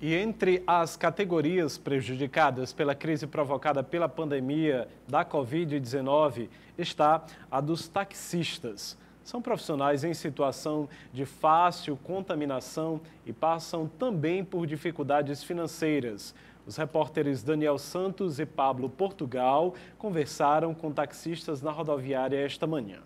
E entre as categorias prejudicadas pela crise provocada pela pandemia da Covid-19 está a dos taxistas. São profissionais em situação de fácil contaminação e passam também por dificuldades financeiras. Os repórteres Daniel Santos e Pablo Portugal conversaram com taxistas na rodoviária esta manhã.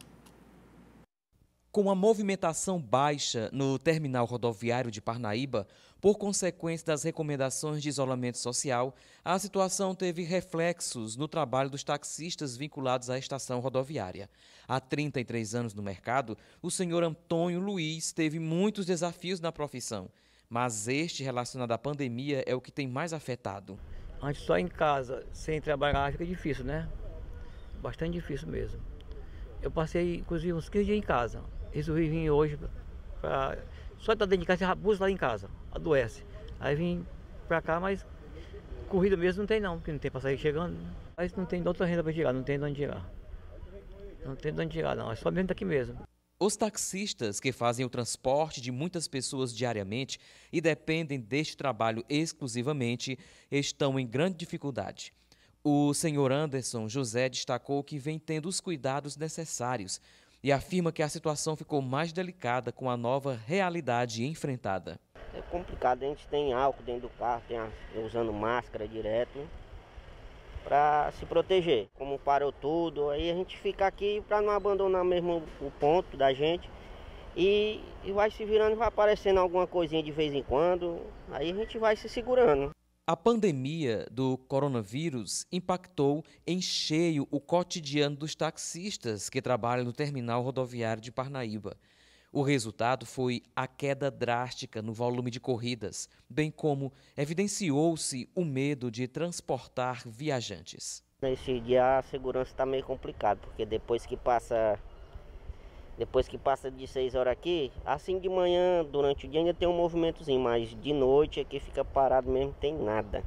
Com a movimentação baixa no terminal rodoviário de Parnaíba, por consequência das recomendações de isolamento social, a situação teve reflexos no trabalho dos taxistas vinculados à estação rodoviária. Há 33 anos no mercado, o senhor Antônio Luiz teve muitos desafios na profissão, mas este relacionado à pandemia é o que tem mais afetado. Antes só em casa, sem trabalhar, fica difícil, né? Bastante difícil mesmo. Eu passei, inclusive, uns 15 dias em casa resolvi vir hoje para só estar dentro de casa, abuso lá em casa, adoece. Aí vim para cá, mas corrida mesmo não tem não, porque não tem passageiro chegando. Mas não tem outra renda para tirar, não tem de onde tirar. Não tem de onde tirar não, é só mesmo daqui mesmo. Os taxistas que fazem o transporte de muitas pessoas diariamente e dependem deste trabalho exclusivamente estão em grande dificuldade. O senhor Anderson José destacou que vem tendo os cuidados necessários e afirma que a situação ficou mais delicada com a nova realidade enfrentada. É complicado, a gente tem álcool dentro do carro, tem a, usando máscara direto para se proteger. Como parou tudo, aí a gente fica aqui para não abandonar mesmo o ponto da gente. E, e vai se virando, vai aparecendo alguma coisinha de vez em quando, aí a gente vai se segurando. A pandemia do coronavírus impactou em cheio o cotidiano dos taxistas que trabalham no terminal rodoviário de Parnaíba. O resultado foi a queda drástica no volume de corridas, bem como evidenciou-se o medo de transportar viajantes. Nesse dia a segurança está meio complicado, porque depois que passa depois que passa de 6 horas aqui, assim de manhã, durante o dia ainda tem um movimentozinho, mas de noite aqui fica parado mesmo, tem nada.